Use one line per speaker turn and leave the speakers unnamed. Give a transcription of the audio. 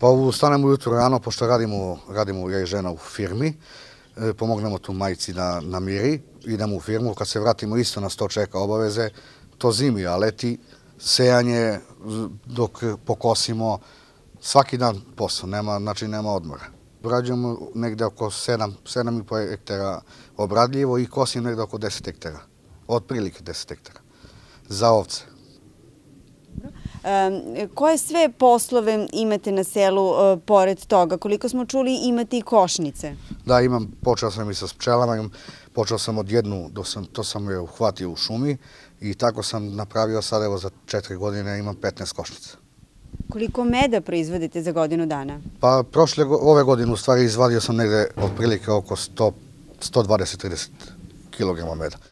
Pa ustanemo ujutro rano, pošto radimo, radimo ja i žena u firmi, e, pomognemo tu majici da namiri, idemo u firmu, kad se vratimo isto nas sto čeka obaveze, to zimi, a leti sejanje dok pokosimo, svaki dan posao, nema, znači nema odmora. Obrađujemo negde oko 7, 7,5 hektara obradljivo i kosim negde oko 10 hektara, otprilike 10 hektara, za ovce.
Koje sve poslove imate na selu e, pored toga? Koliko smo čuli imate i košnice?
Da, imam, počeo sam i sa pčelama, počeo sam od jednu, to sam je uhvatio u šumi i tako sam napravio sad, evo za četiri godine imam 15 košnica.
Koliko meda proizvodite za godinu dana?
Pa prošle, ove godine u stvari izvadio sam negde otprilike oko 120-30 kg meda.